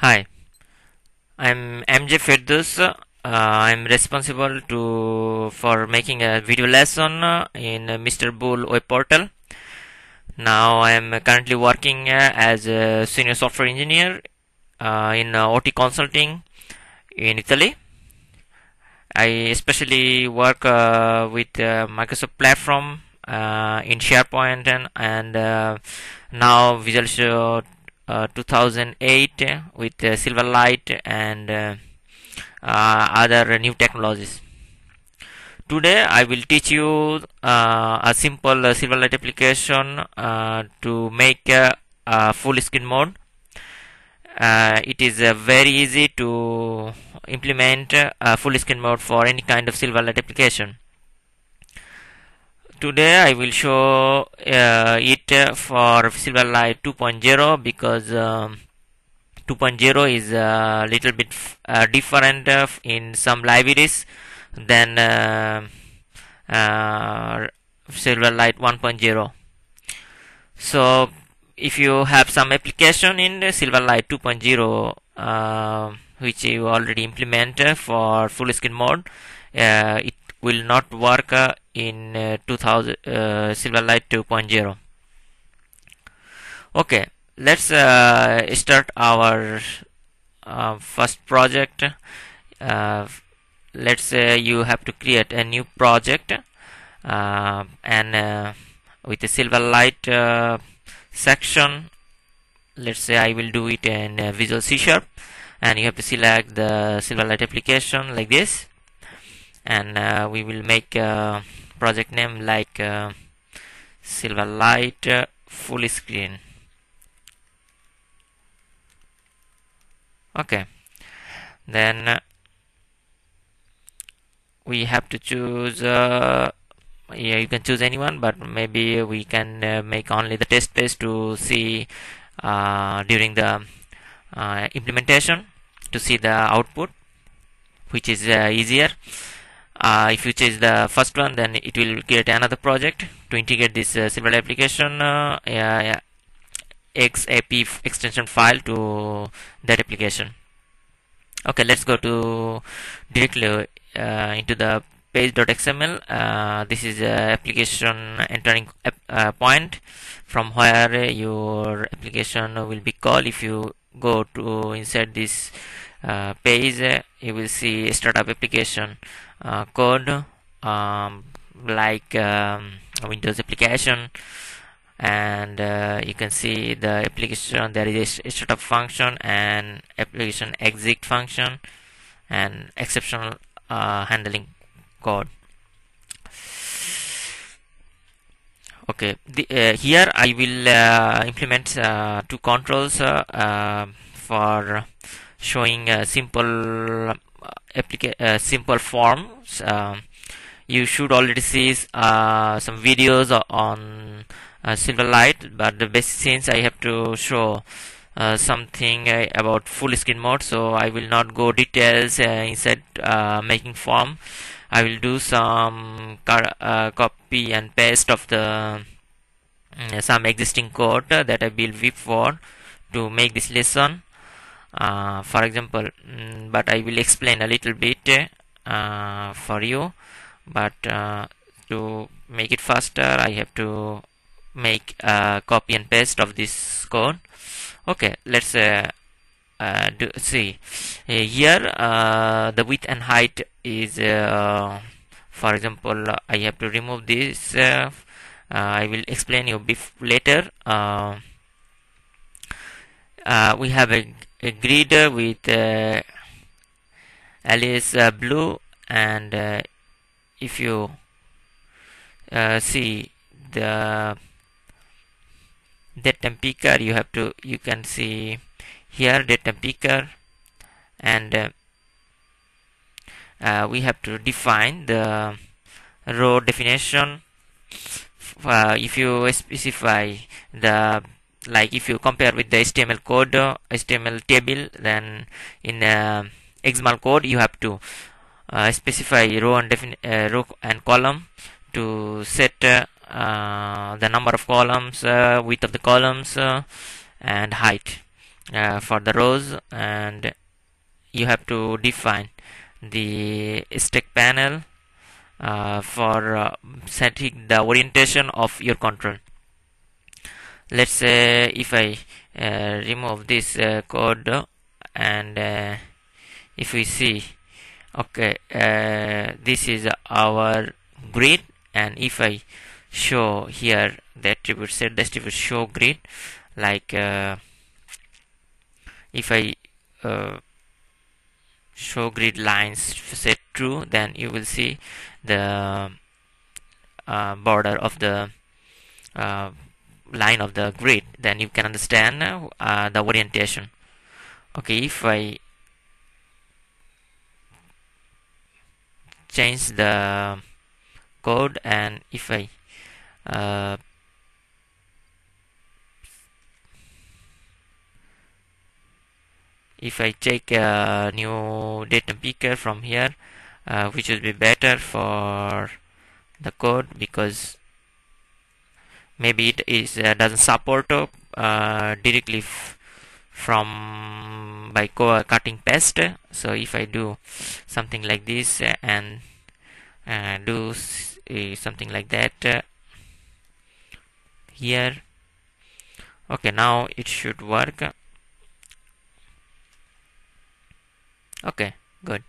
Hi, I'm MJ Firdous. Uh, I'm responsible to for making a video lesson uh, in uh, Mr. Bool web portal. Now I'm currently working uh, as a senior software engineer uh, in OT consulting in Italy. I especially work uh, with Microsoft platform in SharePoint and, and now Visual Studio 2008 with uh, Silverlight and uh, uh, other new technologies. Today I will teach you uh, a simple uh, Silverlight application uh, to make uh, a full screen mode. Uh, it is uh, very easy to implement uh, full screen mode for any kind of Silverlight application. Today I will show uh, it for Silverlight 2.0 because um, 2.0 is a little bit uh, different uh, in some libraries than uh, uh, Silverlight 1.0. So if you have some application in Silverlight 2.0 uh, which you already implement uh, for full screen mode, uh, it will not work uh, in uh, 2000 uh, Silverlight 2.0. Okay, let's uh, start our uh, first project. Uh, let's say you have to create a new project uh, and with the Silverlight section let's say I will do it in Visual C Sharp and you have to select the Silverlight application like this and uh, we will make a project name like uh, Silverlight uh, full screen. Okay. Then uh, we have to choose uh, yeah you can choose anyone but maybe we can uh, make only the test page to see uh, during the uh, implementation to see the output which is easier uh, if you choose the first one then it will create another project to integrate this uh, application uh, yeah, XAP extension file to that application. Okay let's go to directly uh, into the page.xml uh, this is a application entering uh, point from where your application will be called. If you go to inside this uh, page uh, you will see startup application uh, code um, like um, windows application. And uh, you can see the application there is a startup function and application exit function and exceptional uh, handling code. Okay the, uh, here I will uh, implement uh, two controls uh, uh, for showing a simple applica simple forms um, you should already see some videos on Silverlight but the basic since I have to show uh, something uh, about full screen mode so I will not go details uh, inside making form. I will do some copy and paste of the mm, some existing code that I built before to make this lesson uh, for example mm, but I will explain a little bit uh, for you. But uh, to make it faster I have to make a copy and paste of this code. Okay let's uh, uh, do, see. Here the width and height is for example I have to remove this I will explain you later. We have a grid with alias blue and if you see the date time picker you have to you can see here date time picker and uh, uh, we have to define the row definition. Uh, if you specify the like if you compare with the HTML code uh, HTML table then in uh, XML code you have to uh, specify row and uh, row and column to set uh, the number of columns uh, width of the columns uh, and height uh, for the rows. And you have to define the stack panel uh, for uh, setting the orientation of your control let's say if I uh, remove this uh, code and uh, if we see okay uh, this is our grid and if I show here the attribute set the attribute show grid like if I show grid lines set true then you will see the uh, border of the uh, line of the grid then you can understand uh, the orientation. Okay if I change the code and if I uh, if I take a new data picker from here uh, which will be better for the code because maybe it is uh, doesn't support uh, directly from by cutting paste. So if I do something like this and uh, do something like that uh, here. Okay now it should work. Okay good